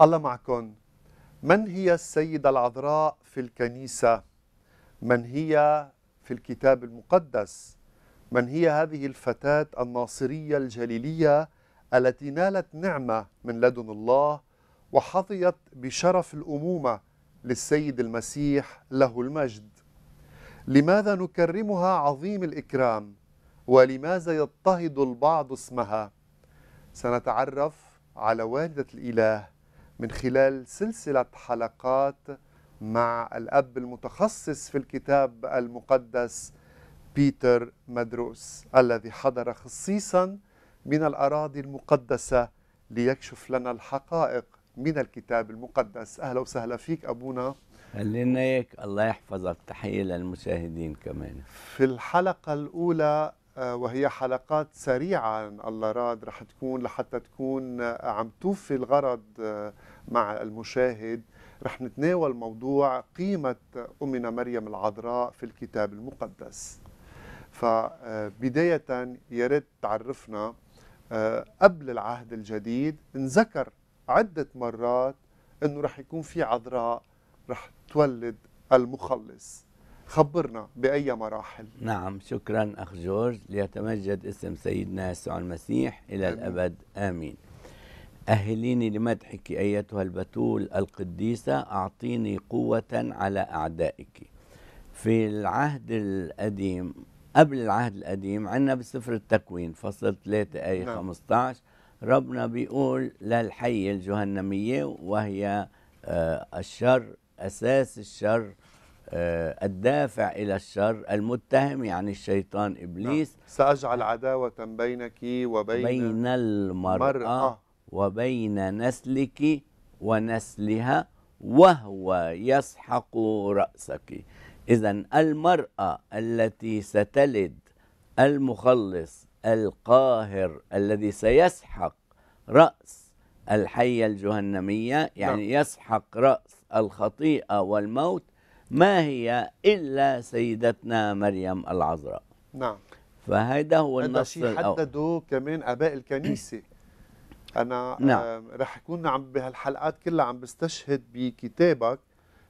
الله معكم من هي السيدة العذراء في الكنيسة؟ من هي في الكتاب المقدس؟ من هي هذه الفتاة الناصرية الجليلية التي نالت نعمة من لدن الله وحظيت بشرف الأمومة للسيد المسيح له المجد؟ لماذا نكرمها عظيم الإكرام؟ ولماذا يضطهد البعض اسمها؟ سنتعرف على والدة الإله من خلال سلسلة حلقات مع الأب المتخصص في الكتاب المقدس بيتر مدروس الذي حضر خصيصا من الأراضي المقدسة ليكشف لنا الحقائق من الكتاب المقدس. أهلا وسهلا فيك أبونا. خلينا هيك الله يحفظك. تحية للمشاهدين كمان. في الحلقة الأولى وهي حلقات سريعة. الله راد رح تكون لحتى تكون آه، عم توفي الغرض آه، مع المشاهد. رح نتناول موضوع قيمة أمنا مريم العذراء في الكتاب المقدس. فبداية يا ريت تعرفنا قبل العهد الجديد انذكر عدة مرات إنه رح يكون في عذراء رح تولد المخلص. خبرنا بأي مراحل. نعم شكرا أخ جورج. ليتمجد اسم سيدنا يسوع المسيح إلى آمين. الأبد. آمين. أهليني لمدحك أيتها البتول القديسة أعطيني قوة على أعدائك. في العهد القديم قبل العهد القديم عندنا بسفر التكوين فصل 3 آية نعم. 15 ربنا بيقول للحية الجهنمية وهي آه، الشر أساس الشر. الدافع إلى الشر المتهم يعني الشيطان إبليس. سأجعل عداوة بينك وبين بين المرأة مرأة. وبين نسلك ونسلها وهو يسحق رأسك. إذا المرأة التي ستلد المخلص القاهر الذي سيسحق رأس الحية الجهنمية يعني يسحق رأس الخطيئة والموت ما هي إلا سيدتنا مريم العذراء؟ نعم. فهذا هو هذا النص شيء الأول. حدده كمان آباء الكنيسة. أنا نعم. آه رح اكون عم بهالحلقات كلها عم بستشهد بكتابك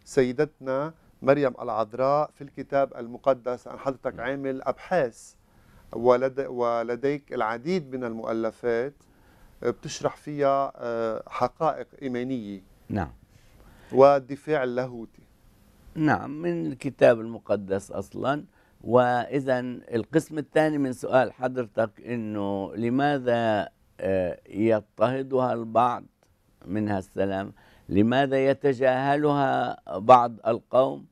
سيدتنا مريم العذراء في الكتاب المقدس عن حضرتك عامل أبحاث. ولد ولديك العديد من المؤلفات آه، بتشرح فيها آه، حقائق إيمانية. نعم. والدفاع اللاهوتي. نعم من الكتاب المقدس أصلا. واذا القسم الثاني من سؤال حضرتك إنه لماذا آه، يضطهدها البعض منها السلام؟ لماذا يتجاهلها بعض القوم؟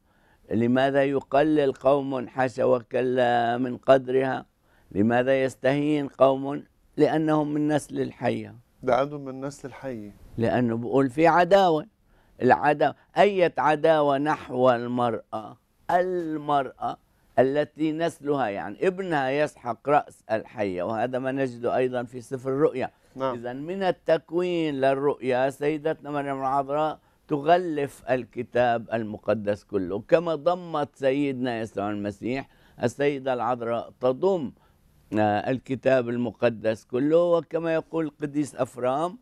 لماذا يقلل قوم حاشا وكلا من قدرها؟ لماذا يستهين قوم؟ لأنهم من نسل الحية. لأنه من نسل الحية. لأنه بقول في عداوة. العداوة أية عداوة نحو المرأة؟ المرأة التي نسلها يعني ابنها يسحق رأس الحية وهذا ما نجده أيضا في سفر الرؤيا. نعم. إذا من التكوين للرؤيا سيدتنا مريم العذراء تغلف الكتاب المقدس كله كما ضمت سيدنا يسوع المسيح السيدة العذراء تضم آه، الكتاب المقدس كله وكما يقول القديس أفرام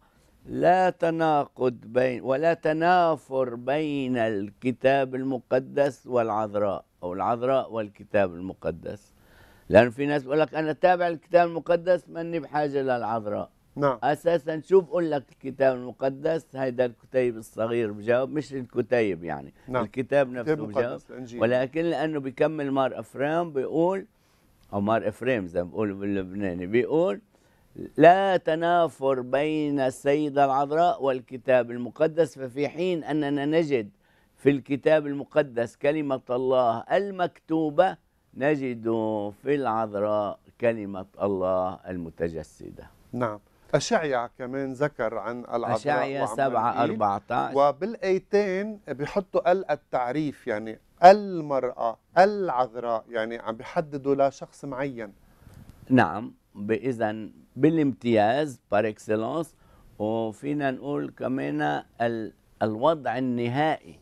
لا تناقض بين ولا تنافر بين الكتاب المقدس والعذراء أو العذراء والكتاب المقدس. لأن في ناس بيقول لك أنا تابع الكتاب المقدس ماني بحاجة للعذراء نعم. أساسا شو بقول لك الكتاب المقدس هيدا الكتيب الصغير بجاوب مش الكتيب يعني نعم. الكتاب نفسه بجاوب. مقدس الإنجيل. ولكن لأنه بيكمل مار إفرام بيقول أو مار إفريم زي ما بيقولوا باللبناني بيقول لا تنافر بين السيدة العذراء والكتاب المقدس. ففي حين أننا نجد في الكتاب المقدس كلمة الله المكتوبة نجد في العذراء كلمة الله المتجسدة. نعم. أشعيا كمان ذكر عن العذراء أشعيا وعن 7 منقيل. 14 وبالأيتين بيحطوا ال التعريف يعني المرأة العذراء يعني عم بيحددوا لشخص معين. نعم. إذا بالامتياز par excellence وفينا نقول كمان ال الوضع النهائي.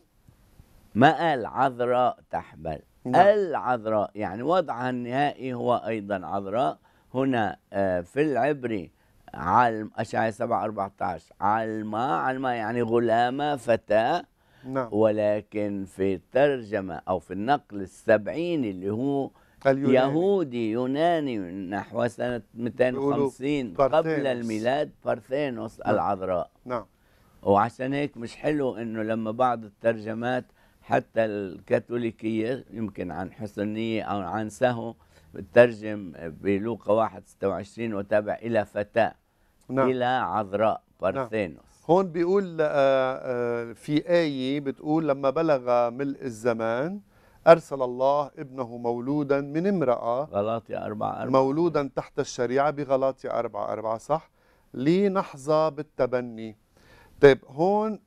ما قال عذراء تحبل نعم. العذراء يعني وضعها النهائي هو أيضا عذراء. هنا آه، في العبري علم أشعية 7 14 علمة علمة يعني غلامة فتاة. نعم. ولكن في الترجمة أو في النقل السبعيني اللي هو اليوناني. يهودي يوناني نحو سنة 250 قبل. الميلاد بارثينوس نعم. العذراء نعم وعشان هيك مش حلو إنه لما بعض الترجمات حتى الكاثوليكية يمكن عن حسن نية أو عن سهو بترجم بلوقا 1 26 وتابع إلى فتاة نعم إلى عذراء بارثينوس هون بيقول آه، آه، في آية بتقول لما بلغ ملء الزمان أرسل الله ابنه مولودا من امرأة غلاطيا 4 4 مولودا تحت الشريعة بغلاطيا أربعة أربعة صح؟ لنحظى بالتبني. طيب هون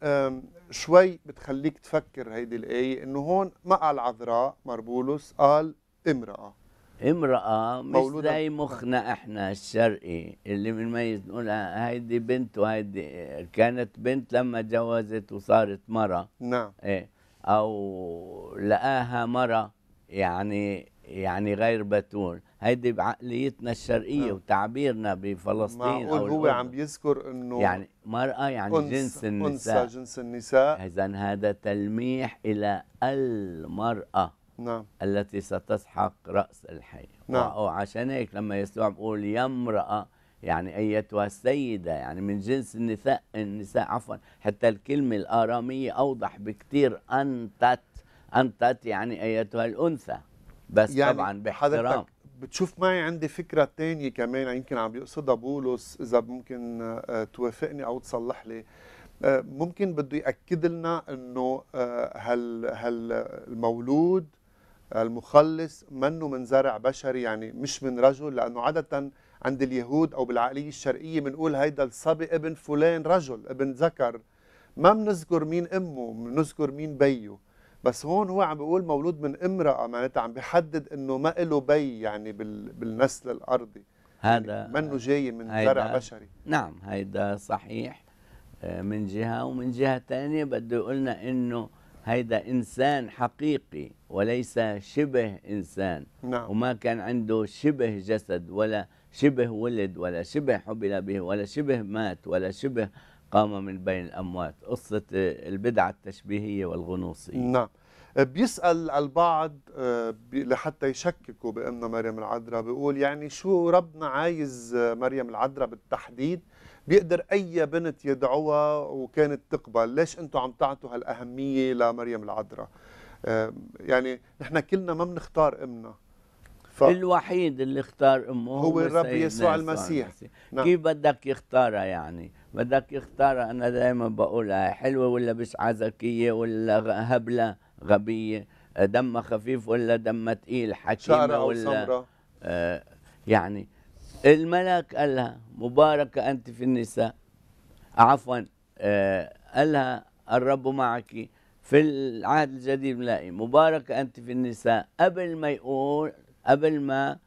شوي بتخليك تفكر هيدي الآية إنه هون ما قال عذراء مربولس قال امرأة. امرأة مش زي مخنا إحنا الشرقي اللي بنميز نقول هيدي بنت وهيدي كانت بنت لما تجوزت وصارت مرة. نعم. إيه. أو لقاها مرة يعني يعني غير بتول هيدي بعقليتنا الشرقية نعم. وتعبيرنا بفلسطين معقول هو عم. بيذكر إنه يعني مرأة يعني أنثى- جنس النساء جنس النساء إذا هذا تلميح إلى المرأة نعم التي ستسحق رأس الحي نعم. وعشان هيك لما يسوع بيقول يا امرأة يعني أيتها السيدة يعني من جنس النساء النساء عفوا. حتى الكلمة الآرامية أوضح بكتير أنتت. أنتت يعني أيتها الأنثى. بس يعني طبعا باحترام. بتشوف معي عندي فكرة تانية كمان يمكن عم بيقصدها بولس إذا ممكن آه، توافقني أو تصلح لي. آه، ممكن بده يأكد لنا إنه آه، هل هل المولود المخلص منه من زرع بشري يعني مش من رجل لأنه عادة عند اليهود أو بالعقلية الشرقية بنقول هيدا الصبي ابن فلان رجل ابن ذكر. ما بنذكر مين أمه بنذكر مين بيه بس هون هو عم بيقول مولود من امرأة معناتها عم بيحدد إنه ما له بي يعني بال... بالنسل الأرضي. هذا يعني منه جاي من زرع بشري. نعم هيدا صحيح. آه، من جهة ومن جهة تانية بده يقولنا إنه هيدا إنسان حقيقي وليس شبه إنسان. نعم. وما كان عنده شبه جسد ولا شبه ولد ولا شبه حبل به ولا شبه مات ولا شبه قام من بين الأموات. قصة البدعة التشبيهية والغنوصية. نعم. بيسأل البعض آه، لحتى يشككوا بأمنا مريم العذراء بيقول يعني شو ربنا عايز آه، مريم العذراء بالتحديد؟ بيقدر أي بنت يدعوها وكانت تقبل. ليش أنتم عم تعطوا هالأهمية لمريم العذراء؟ آه، يعني نحن كلنا ما بنختار أمنا. ف... الوحيد اللي اختار أمه هو الرب سيدنا يسوع المسيح. نعم. كيف بدك يختارها يعني؟ بدك يختارها أنا دائما بقولها. حلوة ولا بشعة ذكية ولا غ- هبلة؟ غبية. دمها خفيف ولا دمها شقرة أو ولا آه، يعني الملاك قال لها مباركة أنت في النساء. عفوا آه، قال لها الرب معك في العهد الجديد بنلاقي مباركة أنت في النساء. قبل ما يقول قبل ما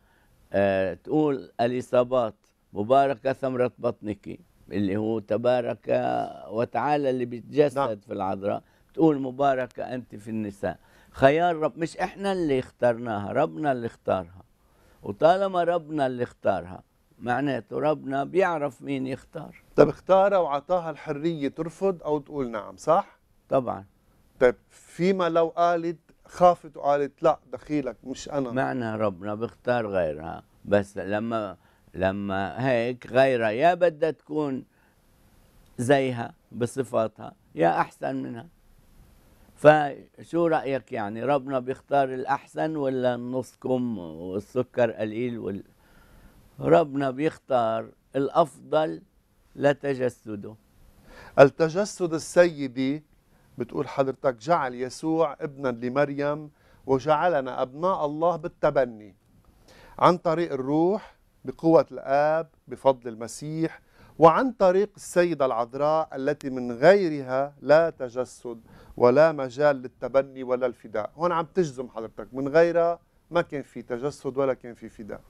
آه، تقول اليصابات مباركة ثمرة بطنك اللي هو تبارك وتعالى اللي بيتجسد نعم. في العذراء تقول مباركة أنت في النساء خيار رب مش إحنا اللي اخترناها ربنا اللي اختارها وطالما ربنا اللي اختارها معناته ربنا بيعرف مين يختار طب اختارها وعطاها الحرية ترفض أو تقول نعم صح؟ طبعا طيب فيما لو قالت خافت وقالت لا دخيلك مش أنا. معنى ربنا بيختار غيرها. بس لما لما هيك غيرها يا بدها تكون زيها بصفاتها يا أحسن منها. فشو رأيك يعني؟ ربنا بيختار الأحسن ولا النص كم والسكر قليل وال... ربنا بيختار الأفضل لتجسده. التجسد السيدي بتقول حضرتك جعل يسوع ابنا لمريم وجعلنا أبناء الله بالتبني. عن طريق الروح بقوة الآب بفضل المسيح وعن طريق السيدة العذراء التي من غيرها لا تجسد ولا مجال للتبني ولا الفداء. هون عم تجزم حضرتك من غيرها ما كان في تجسد ولا كان في فداء.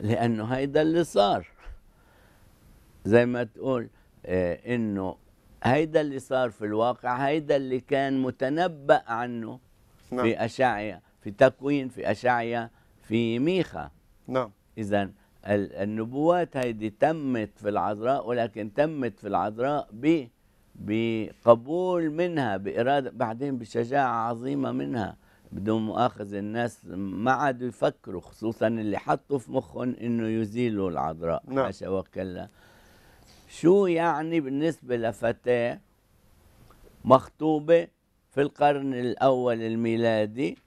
لأنه هيدا اللي صار. زي ما تقول آه إنه هيدا اللي صار في الواقع هيدا اللي كان متنبأ عنه نعم. في أشعيا في تكوين في أشعيا في ميخا. نعم. إذا ال- النبوات هيدي تمت في العذراء ولكن تمت في العذراء ب بقبول منها بإرادة بعدين بشجاعة عظيمة منها بدون مؤاخذة الناس ما عادوا يفكروا خصوصا اللي حطوا في مخهم إنه يزيلوا العذراء. نعم. حاشا وكلا. شو يعني بالنسبة لفتاة مخطوبة في القرن الأول الميلادي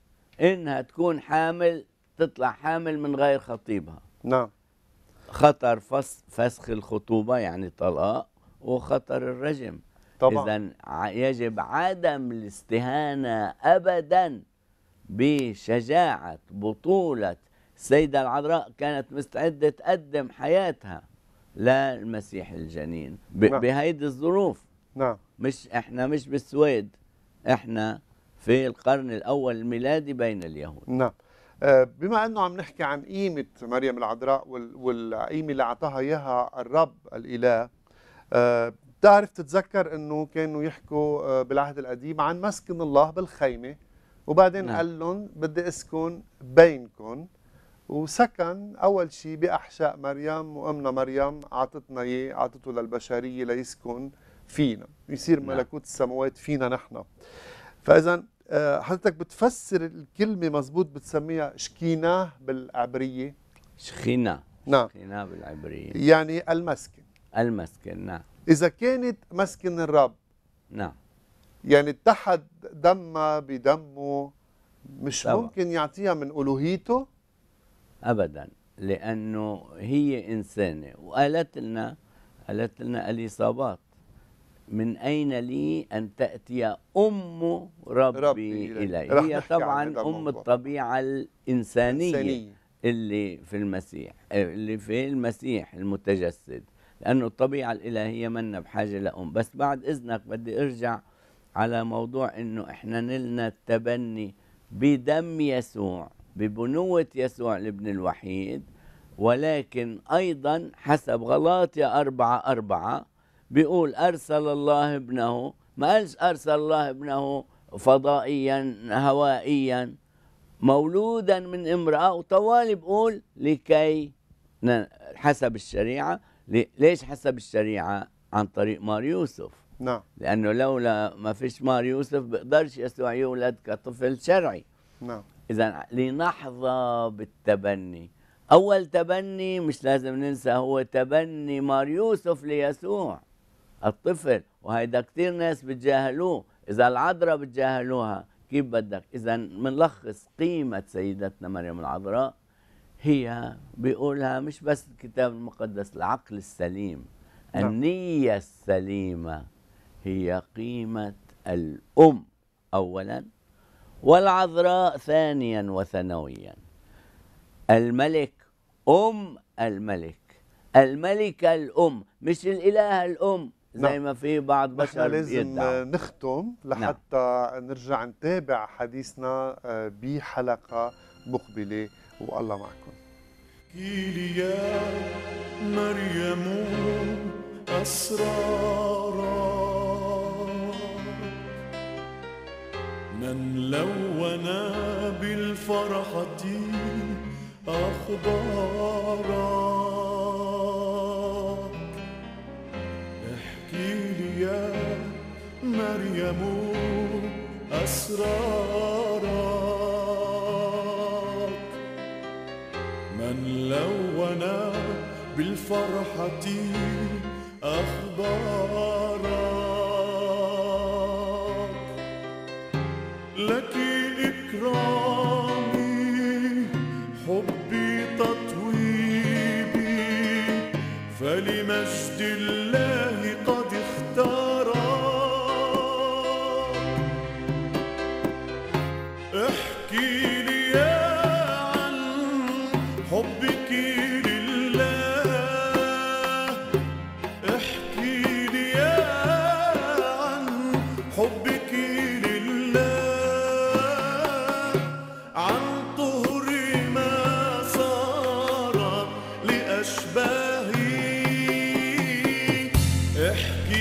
إنها تكون حامل تطلع حامل من غير خطيبها. نعم. خطر فس فسخ الخطوبة يعني طلاق وخطر الرجم. طبعا. إذا يجب عدم الاستهانة أبدا بشجاعة بطولة السيدة العذراء كانت مستعدة تقدم حياتها. للمسيح الجنين. ب- نعم. بهيدي الظروف. نعم. مش إحنا مش بالسويد. إحنا في القرن الأول الميلادي بين اليهود. نعم. آه، بما أنه عم نحكي عن قيمة مريم العذراء وال- والقيمة اللي أعطاها إياها الرب الإله آه، بتعرف تتذكر إنه كانوا يحكوا آه، بالعهد القديم عن مسكن الله بالخيمة وبعدين نعم. قال لهم بدي أسكن بينكم وسكن أول شيء بأحشاء مريم وأمنا مريم اعطتنا إياه اعطته للبشرية ليسكن فينا يصير نعم. ملكوت السماوات فينا نحن. فإذا آه، حضرتك بتفسر الكلمة مزبوط بتسميها شكيناه بالعبرية؟ شخينا نعم. شخينا بالعبرية. يعني المسكن. المسكن نعم. إذا كانت مسكن الرب. نعم. يعني اتحد دمها بدمه مش طبعا. ممكن يعطيها من ألوهيته؟ ابدا لأنه هي إنسانة وقالت لنا قالت لنا اليصابات من أين لي أن تأتي أم ربي, ربي إلي. هي طبعا هذا أم الموضوع. الطبيعة الإنسانية إنسانية. اللي في المسيح اللي في المسيح المتجسد لأنه الطبيعة الإلهية منا بحاجة لأم بس بعد إذنك بدي أرجع على موضوع إنه إحنا نلنا التبني بدم يسوع ببنوة يسوع الابن الوحيد ولكن أيضا حسب غلاطيا أربعة أربعة بيقول أرسل الله ابنه ما قالش أرسل الله ابنه فضائيا هوائيا مولودا من امرأة وطوالي بقول لكي حسب الشريعة ليش حسب الشريعة؟ عن طريق مار يوسف. نعم. لأنه لولا ما فيش مار يوسف بيقدرش يسوع يولد كطفل شرعي. نعم. إذا لنحظى بالتبني. أول تبني مش لازم ننسى هو تبني مار يوسف ليسوع الطفل. وهيدا كثير ناس بتجاهلوه. إذا العذراء بتجاهلوها كيف بدك؟ إذا منلخص قيمة سيدتنا مريم العذراء. هي بيقولها مش بس الكتاب المقدس العقل السليم. نعم. النية السليمة هي قيمة الأم أولاً. والعذراء ثانيا وثانويا. الملك أم الملك. الملكة الأم مش الإله الأم زي نعم. ما في بعض بشر لازم بيدعوا. نختم لحتى نرجع نتابع حديثنا آه، بحلقة مقبلة والله معكم. احكي يا مريم أسرارا. من لون بالفرحة أخبارا احكي لي يا مريم أسرارك. من لون بالفرحة أخبارك. احكي